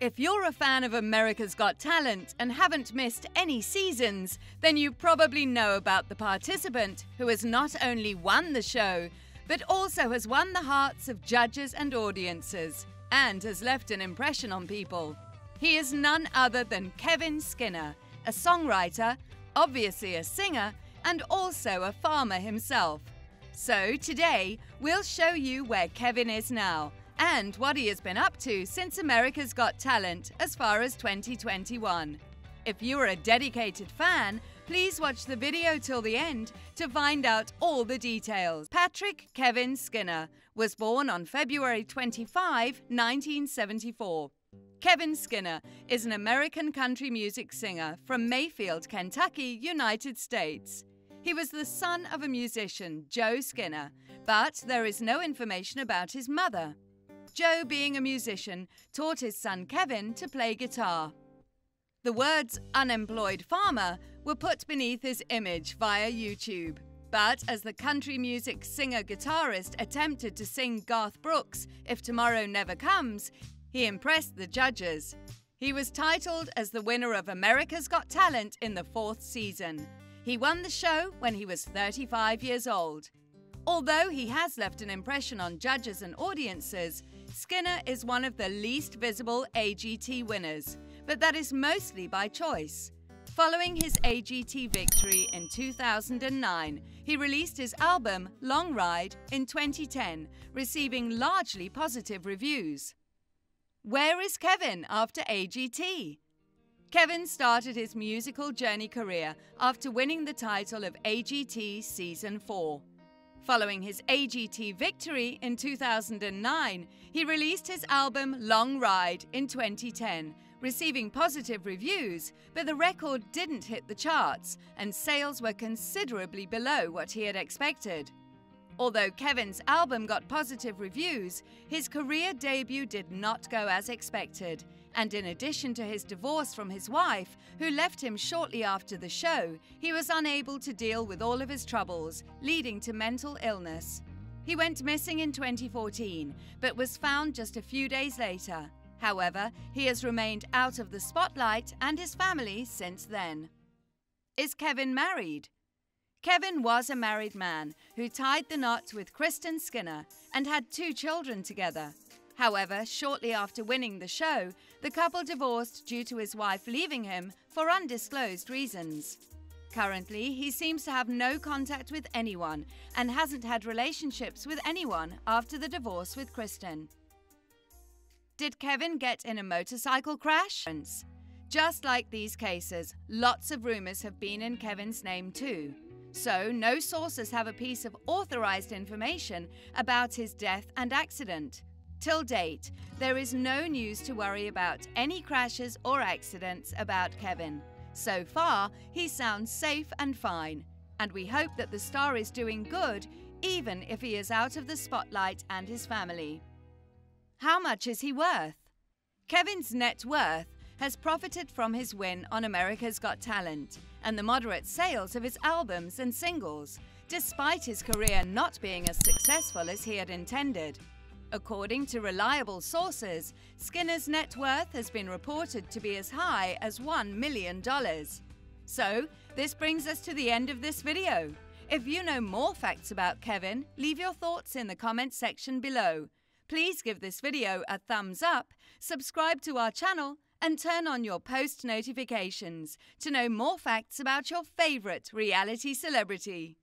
If you're a fan of America's Got Talent and haven't missed any seasons, then you probably know about the participant who has not only won the show, but also has won the hearts of judges and audiences, and has left an impression on people. He is none other than Kevin Skinner, a songwriter, obviously a singer, and also a farmer himself. So today, we'll show you where Kevin is now and what he has been up to since America's Got Talent as far as 2021. If you are a dedicated fan, please watch the video till the end to find out all the details. Patrick Kevin Skinner was born on February 25, 1974. Kevin Skinner is an American country music singer from Mayfield, Kentucky, United States. He was the son of a musician, Joe Skinner, but there is no information about his mother. Joe, being a musician, taught his son Kevin to play guitar. The words unemployed farmer were put beneath his image via YouTube. But as the country music singer guitarist attempted to sing Garth Brooks' If Tomorrow Never Comes, he impressed the judges. He was titled as the winner of America's Got Talent in the fourth season. He won the show when he was 35 years old. Although he has left an impression on judges and audiences, Skinner is one of the least visible AGT winners, but that is mostly by choice. Following his AGT victory in 2009, he released his album Long Ride in 2010, receiving largely positive reviews. Where is Kevin after AGT? Kevin started his musical journey career after winning the title of AGT Season 4. Following his AGT victory in 2009, he released his album Long Ride in 2010, receiving positive reviews, but the record didn't hit the charts and sales were considerably below what he had expected. Although Kevin's album got positive reviews, his career debut did not go as expected. And in addition to his divorce from his wife, who left him shortly after the show, he was unable to deal with all of his troubles, leading to mental illness. He went missing in 2014, but was found just a few days later. However, he has remained out of the spotlight and his family since then. Is Kevin married? Kevin was a married man who tied the knot with Kristen Skinner and had two children together. However, shortly after winning the show, the couple divorced due to his wife leaving him for undisclosed reasons. Currently, he seems to have no contact with anyone and hasn't had relationships with anyone after the divorce with Kristen. Did Kevin get in a motorcycle crash? Just like these cases, lots of rumours have been in Kevin's name too. So, no sources have a piece of authorized information about his death and accident. Till date, there is no news to worry about any crashes or accidents about Kevin. So far, he sounds safe and fine, and we hope that the star is doing good even if he is out of the spotlight and his family. How much is he worth? Kevin's net worth has profited from his win on America's Got Talent and the moderate sales of his albums and singles, despite his career not being as successful as he had intended. According to reliable sources, Skinner's net worth has been reported to be as high as $1 million. So, this brings us to the end of this video. If you know more facts about Kevin, leave your thoughts in the comments section below. Please give this video a thumbs up, subscribe to our channel, and turn on your post notifications to know more facts about your favourite reality celebrity.